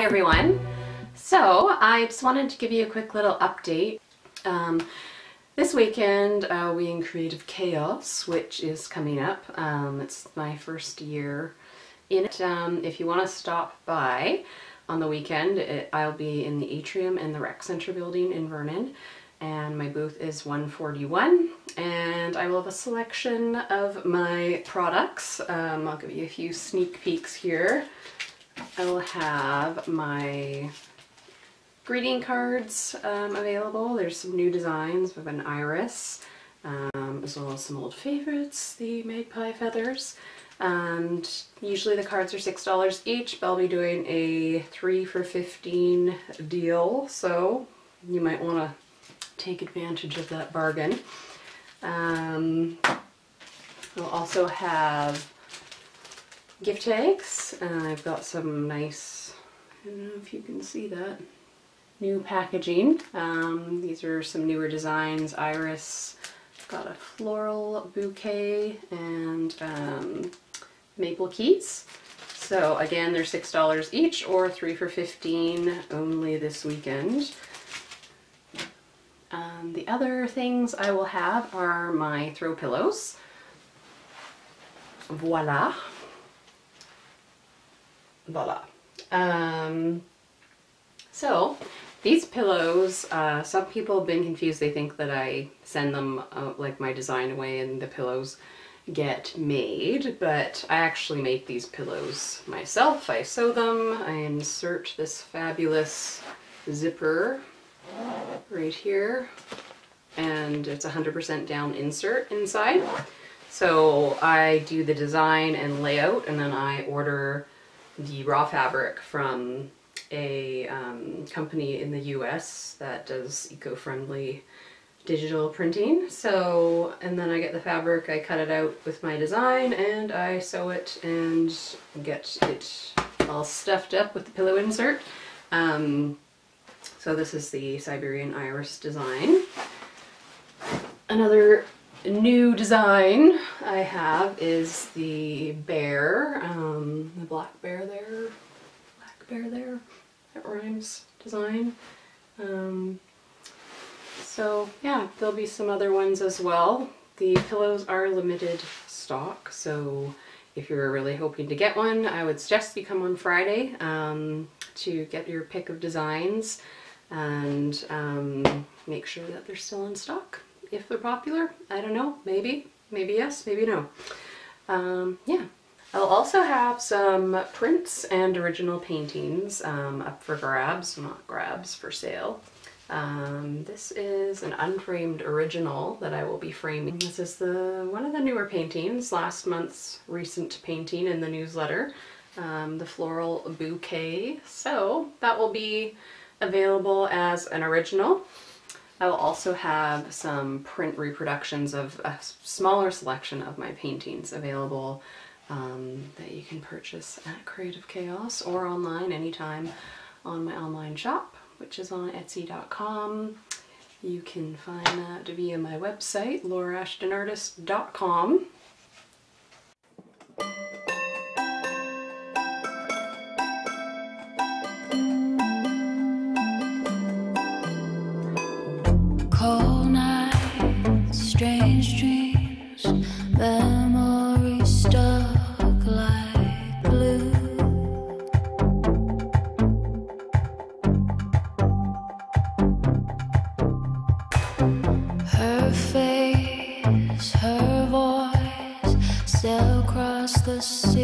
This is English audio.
Hi everyone. So I just wanted to give you a quick little update. Um, this weekend uh, we in Creative Chaos, which is coming up. Um, it's my first year in it. Um, if you want to stop by on the weekend, it, I'll be in the atrium in the rec center building in Vernon and my booth is 141 and I will have a selection of my products. Um, I'll give you a few sneak peeks here. I will have my greeting cards um, available. There's some new designs with an iris, um, as well as some old favorites, the magpie feathers. And usually the cards are $6 each, but I'll be doing a 3 for 15 deal, so you might want to take advantage of that bargain. Um, we'll also have gift tags. Uh, I've got some nice, I don't know if you can see that, new packaging. Um, these are some newer designs. Iris, got a floral bouquet and um, maple keys. So again, they're $6 each or 3 for 15 only this weekend. Um, the other things I will have are my throw pillows. Voila. Voila. Um, so these pillows, uh, some people have been confused. They think that I send them uh, like my design away and the pillows get made, but I actually make these pillows myself. I sew them, I insert this fabulous zipper right here and it's 100% down insert inside. So I do the design and layout and then I order the raw fabric from a um, company in the US that does eco-friendly digital printing. So, and then I get the fabric, I cut it out with my design and I sew it and get it all stuffed up with the pillow insert. Um, so this is the Siberian Iris design. Another new design I have is the bear, um, the black bear there, black bear there, that rhymes design. Um, so yeah, there'll be some other ones as well. The pillows are limited stock, so if you're really hoping to get one, I would suggest you come on Friday um, to get your pick of designs and um, make sure that they're still in stock. If they're popular, I don't know, maybe, maybe yes, maybe no. Um, yeah. I'll also have some prints and original paintings um, up for grabs, not grabs, for sale. Um, this is an unframed original that I will be framing. This is the one of the newer paintings, last month's recent painting in the newsletter, um, the floral bouquet. So that will be available as an original. I will also have some print reproductions of a smaller selection of my paintings available um, that you can purchase at Creative Chaos or online anytime on my online shop, which is on etsy.com. You can find that via my website, lauraashtonartist.com. see.